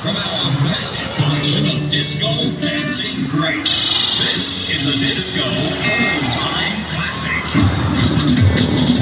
from our massive collection of disco dancing greats. This is a disco all-time classic.